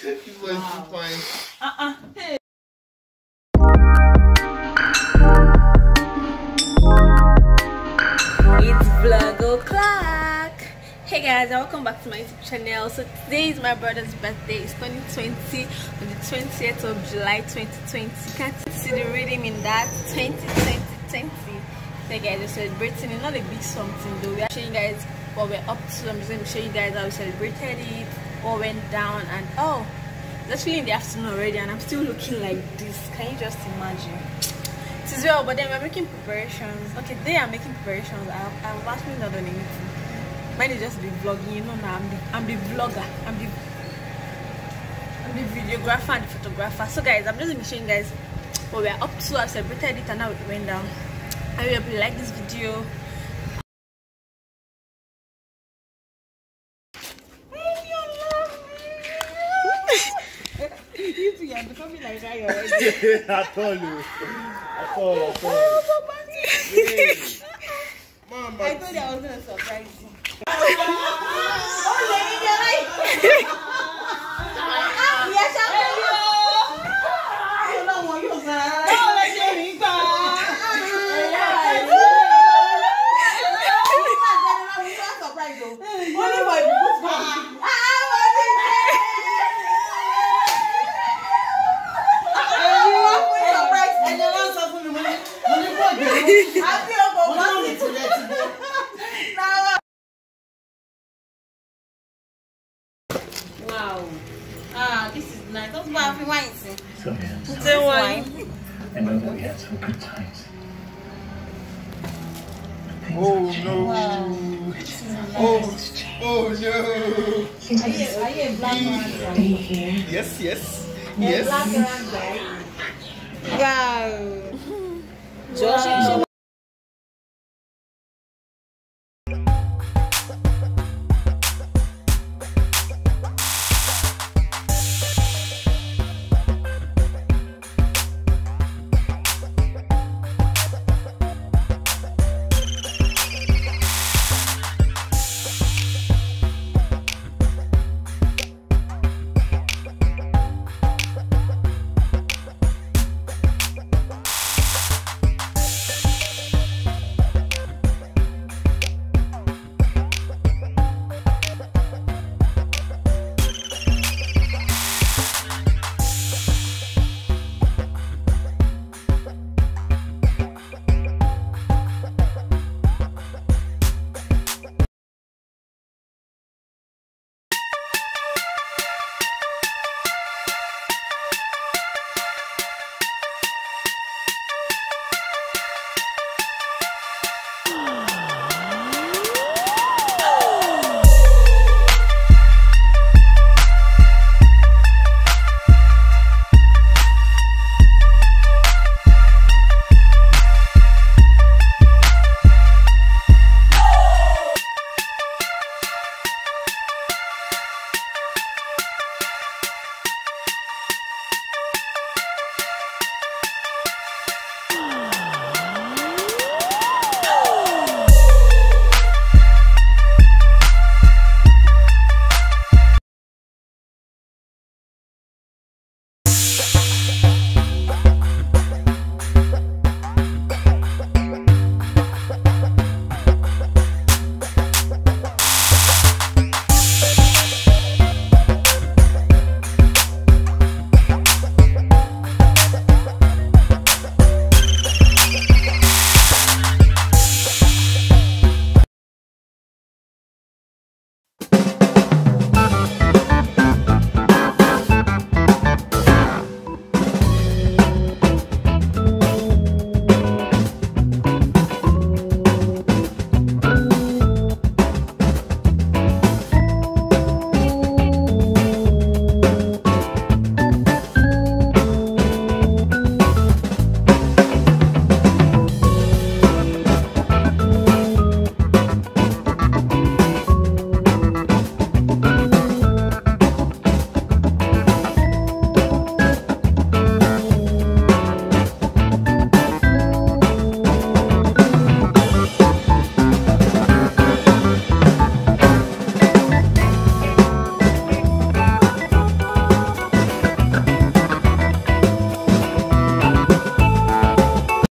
Fine. Uh-uh. Hey. It's vlog o'clock. Hey guys, welcome back to my YouTube channel. So today is my brother's birthday. It's 2020 on the 20th of July 2020. Can't see the reading in that 2020 20. So guys, we're celebrating. It's not a big something though. We're showing you guys what we're up to. I'm just going to show you guys how we celebrated it, what went down, and oh, it's actually in the afternoon already, and I'm still looking like this. Can you just imagine? It is well, but then we're making preparations. Okay, they are making preparations. I, I'm actually not doing anything. Mine is just be vlogging. You know now I'm the I'm the vlogger. I'm the I'm the videographer and the photographer. So guys, I'm just gonna show you guys what we're up to. I've celebrated it and now it went down. I hope you like this video. You two are becoming like that already. I told you. I told you. I told you. Hey. Mama. I told you I was gonna surprise you. Wow. Nice. That's why I wine. So yeah, so The wine. I know that we had some good times. Oh have changed. no. Oh, oh no. Are you, are you a black man? Stay here. Yes, yes. Black Yes. man guy? Wow. Josh,